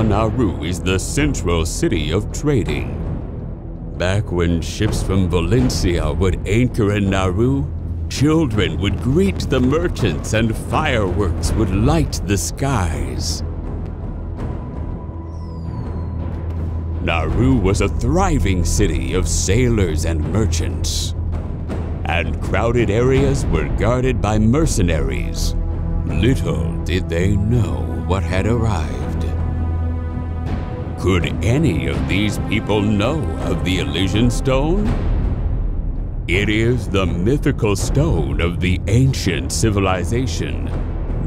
Naru is the central city of trading. Back when ships from Valencia would anchor in Naru, children would greet the merchants and fireworks would light the skies. Naru was a thriving city of sailors and merchants. And crowded areas were guarded by mercenaries. Little did they know what had arrived. Could any of these people know of the Elysian Stone? It is the mythical stone of the ancient civilization,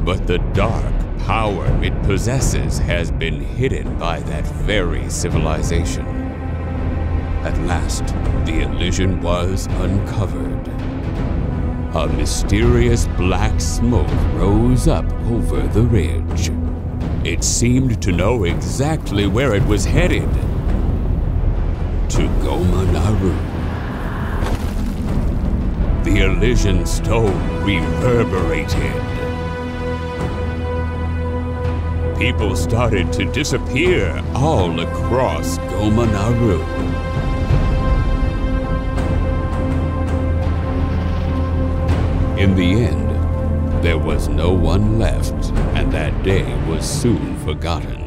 but the dark power it possesses has been hidden by that very civilization. At last, the Elysian was uncovered. A mysterious black smoke rose up over the ridge. It seemed to know exactly where it was headed. To Goma Naru. The Elysian stone reverberated. People started to disappear all across Goma Naru. In the end, there was no one left, and that day was soon forgotten.